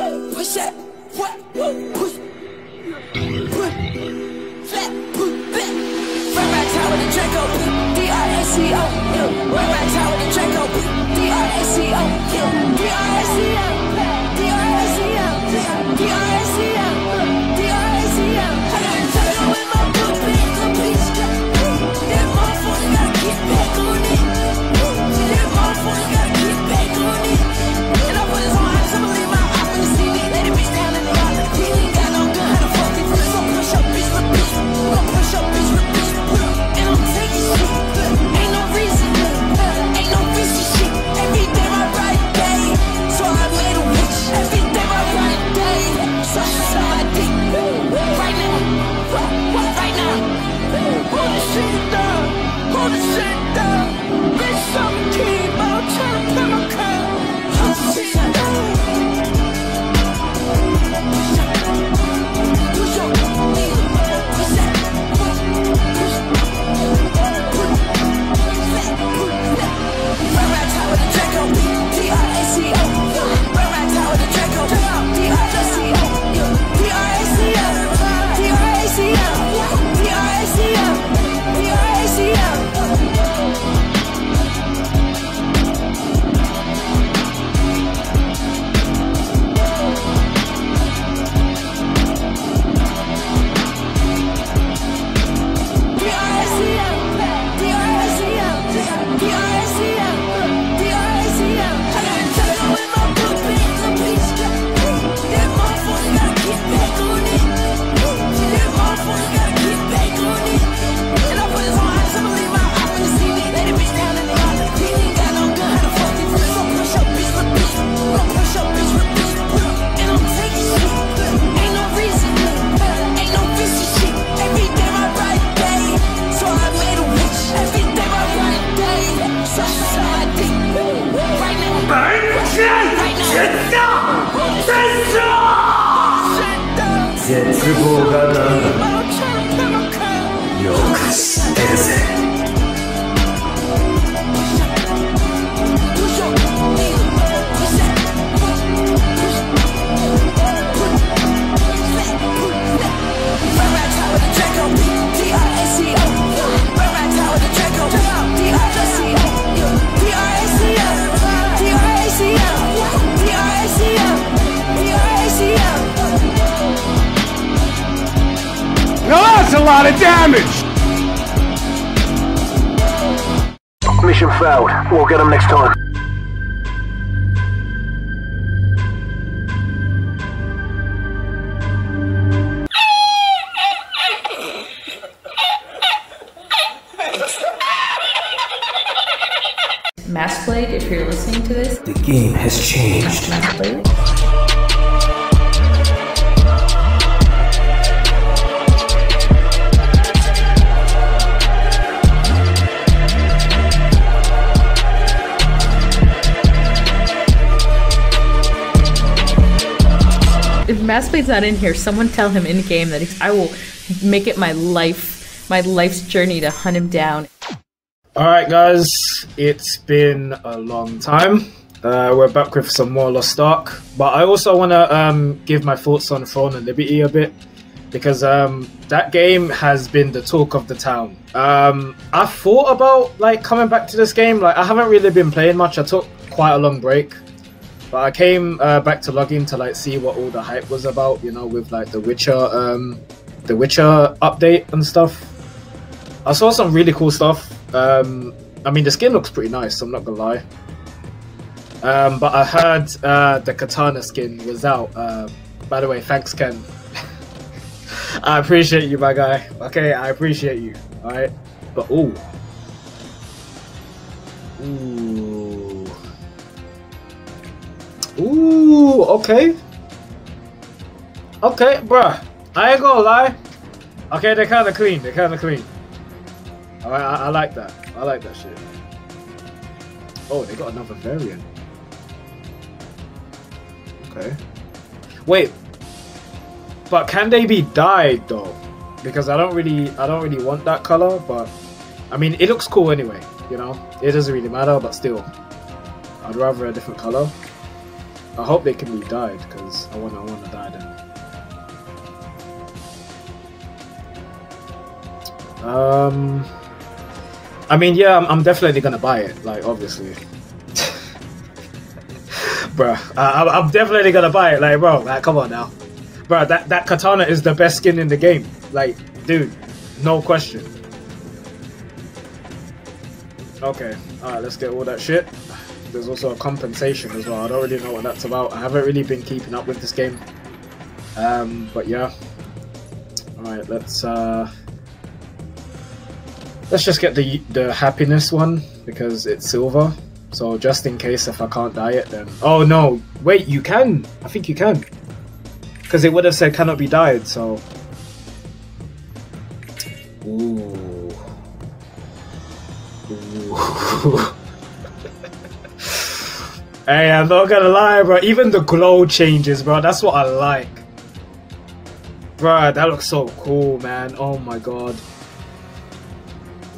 Push that. What? Push. Push. Flat. Push. Back. Right back tower the Draco. D-R-A-C-O. Right back tower Draco. D-R-A-C-O. D-R-A-C-O. D-R-A-C-O. D-R-A-C-O. D-R-A-C-O. 이제 들고 가라. 어, 욕 세세. Lot of damage! Mission failed. We'll get them next time. Massblade, if you're listening to this, The game has changed. If Massblade's not in here, someone tell him in game that I will make it my life, my life's journey to hunt him down. Alright, guys, it's been a long time. Uh, we're back with some more Lost Ark, but I also want to um, give my thoughts on Throne and Liberty a bit because um, that game has been the talk of the town. Um, I thought about like coming back to this game. Like I haven't really been playing much. I took quite a long break, but I came uh, back to log in to like see what all the hype was about. You know, with like the Witcher, um, the Witcher update and stuff. I saw some really cool stuff. Um, I mean, the skin looks pretty nice. I'm not gonna lie. Um, but I heard uh, the katana skin was out. Uh, by the way, thanks, Ken. I appreciate you, my guy. Okay, I appreciate you. All right, but ooh, ooh, ooh. Okay, okay, bruh. I ain't gonna lie. Okay, they're kind of clean. They're kind of clean. All right, I, I like that. I like that shit. Oh, they got another variant. Okay. Wait. But can they be dyed though? Because I don't really, I don't really want that color. But I mean, it looks cool anyway. You know, it doesn't really matter. But still, I'd rather a different color. I hope they can be died because I want I want to die then. Um, I mean, yeah, I'm, I'm definitely gonna buy it. Like, obviously, bruh, I, I'm- I'm definitely gonna buy it. Like, bro, like, come on now, bruh. That that katana is the best skin in the game. Like, dude, no question. Okay, alright, let's get all that shit. There's also a compensation as well. I don't really know what that's about. I haven't really been keeping up with this game. Um, but yeah. Alright, let's uh let's just get the the happiness one because it's silver. So just in case if I can't dye it then Oh no, wait, you can. I think you can. Because it would have said cannot be died, so Ooh. Ooh. hey, I'm not gonna lie, bro. Even the glow changes, bro. That's what I like. Bro, that looks so cool, man. Oh my god.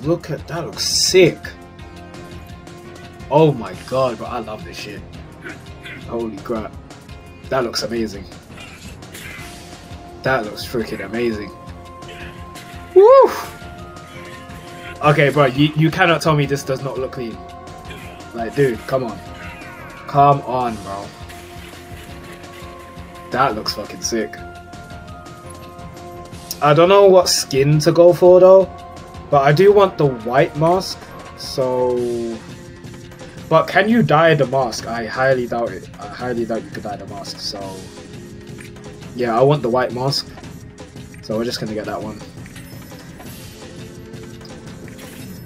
Look at that looks sick. Oh my god, bro. I love this shit. Holy crap. That looks amazing. That looks freaking amazing. Woo! Okay, bro, you, you cannot tell me this does not look clean. Like, dude, come on. Come on, bro. That looks fucking sick. I don't know what skin to go for though, but I do want the white mask. So, but can you dye the mask? I highly doubt it. I highly doubt you could dye the mask. So, yeah, I want the white mask. So we're just gonna get that one.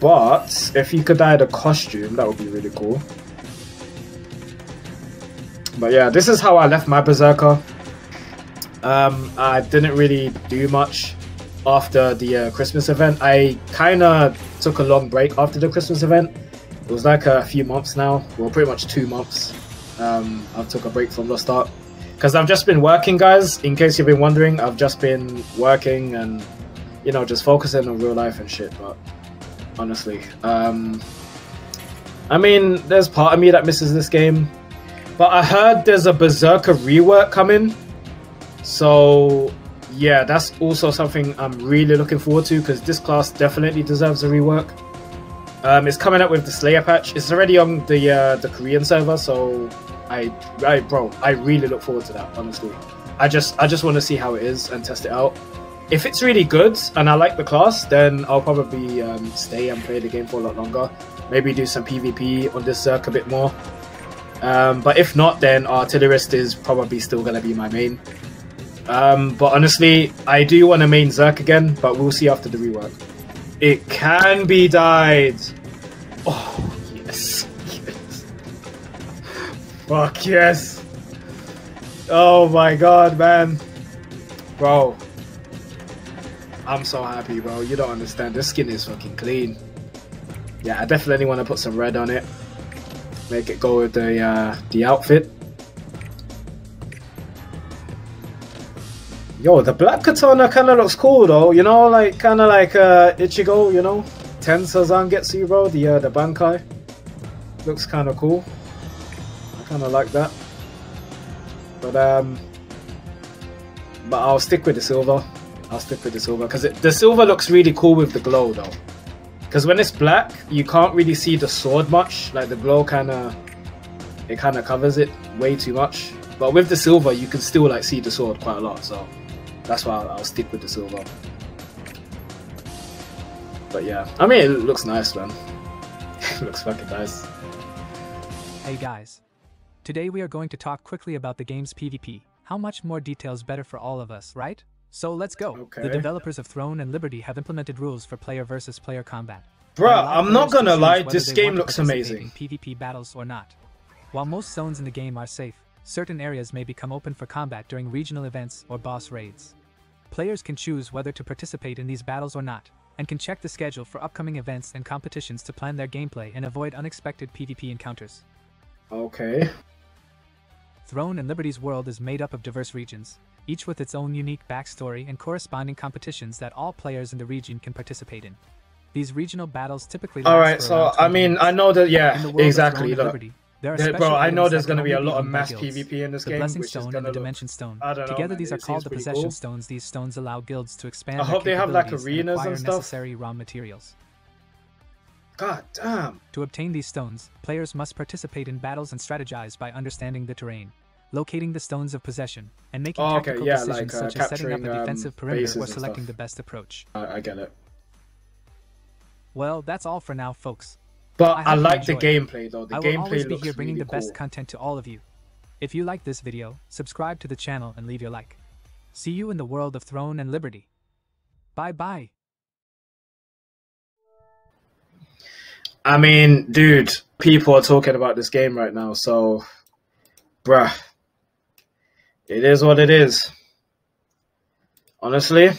But if you could dye the costume, that would be really cool. But yeah, this is how I left my Berserker. Um, I didn't really do much after the uh, Christmas event. I kind of took a long break after the Christmas event. It was like a few months now, well, pretty much two months. Um, I took a break from the start because I've just been working, guys. In case you've been wondering, I've just been working and you know just focusing on real life and shit. But honestly, um, I mean, there's part of me that misses this game. But I heard there's a Berserker rework coming. So, yeah, that's also something I'm really looking forward to because this class definitely deserves a rework. Um, it's coming up with the Slayer patch. It's already on the uh, the Korean server, so I, I, bro, I really look forward to that. Honestly, I just I just want to see how it is and test it out. If it's really good and I like the class, then I'll probably um, stay and play the game for a lot longer. Maybe do some PvP on this Zerk a bit more. Um, but if not, then Artillerist is probably still going to be my main. Um, but honestly, I do want to main Zerk again, but we'll see after the rework. It can be dyed. Oh, yes. yes. Fuck yes. Oh my god, man. Bro. I'm so happy, bro. You don't understand. This skin is fucking clean. Yeah, I definitely want to put some red on it make it go with the uh, the outfit. Yo, the black katana kind of looks cool though. You know, like kind of like uh, Ichigo. You know, Tensa Zangetsu, bro. The uh, the Bankai looks kind of cool. I kind of like that. But um, but I'll stick with the silver. I'll stick with the silver because the silver looks really cool with the glow though. Because when it's black, you can't really see the sword much. Like the glow kind of, it kind of covers it way too much. But with the silver, you can still like see the sword quite a lot. So that's why I'll, I'll stick with the silver. But yeah, I mean, it looks nice, man. it looks fucking nice. Hey guys. Today we are going to talk quickly about the game's PvP. How much more details better for all of us, right? So let's go. Okay. The developers of Throne and Liberty have implemented rules for player versus player combat. Bruh, I'm not gonna lie, this game looks amazing. In PvP battles or not. While most zones in the game are safe, certain areas may become open for combat during regional events or boss raids. Players can choose whether to participate in these battles or not, and can check the schedule for upcoming events and competitions to plan their gameplay and avoid unexpected PvP encounters. Okay. Throne and Liberty's world is made up of diverse regions, each with its own unique backstory and corresponding competitions that all players in the region can participate in. These regional battles typically last All right. So I mean, minutes. I know that. The Yeah, exactly. Look, Liberty, There are bro, I know there's gonna be a lot of mass guilds. PvP in this the game, Blessing which is Stone and the Dimension Stone. I don't know, Together, man, these are called the Possession cool. Stones. These stones allow guilds to expand I their hope they have, like, and arenas acquire and stuff. necessary raw materials. God damn. To obtain these stones, players must participate in battles and strategize by understanding the terrain, locating the stones of possession, and making Oh, okay, tactical yeah, decisions like, uh, such as setting up a um, defensive perimeter or selecting the best approach. I, I get it. Well, that's all for now, folks. But I I, like the gameplay though. The I will gameplay always be here bringing really the best content to all of you. If you like this video, subscribe to the channel and leave your like. See you in the world of Throne and Liberty. Bye bye. I mean, dude, people are talking about this game right now, so, bruh, it is what it is. Honestly,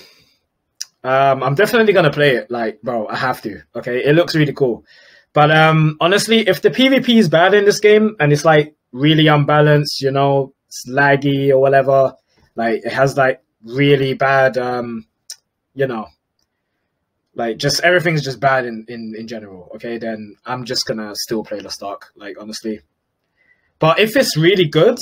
um, I'm definitely gonna play it. Like, bro, I have to. Okay, it looks really cool. But um, honestly, if the PvP is bad in this game and it's like really unbalanced, you know, it's laggy or whatever, like it has like really bad, um, you know, like just everything's just bad in, in in general okay? Then i'm just gonna still play the stock like honestly. But if it's really good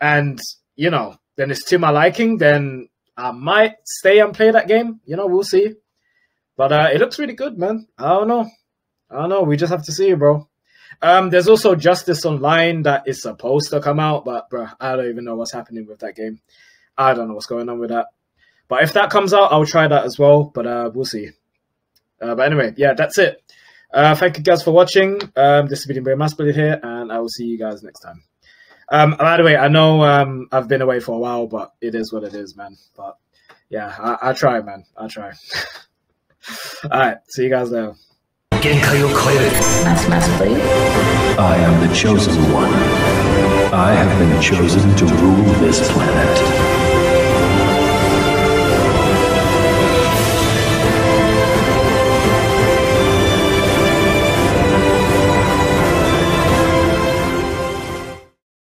and you know then it's to my liking then i might stay and play that game. You know we'll see. But uh it looks really good man. I don't know. I don't know. We just have to see bro. Um there's also justice online that is supposed to come out but bro i don't even know what's happening with that game. I don't know what's going on with that. But if that comes out i'll try that as well. But uh we'll see uh, but anyway, yeah, that's it. Uh, thank you guys for watching. Um, this has been Bray MassBlade here, and I will see you guys next time. Um, by the way, I know um, I've been away for a while, but it is what it is, man. But yeah, I, I try, man. I try. All right, see you guys later. I am the chosen one. I have been chosen to rule this planet.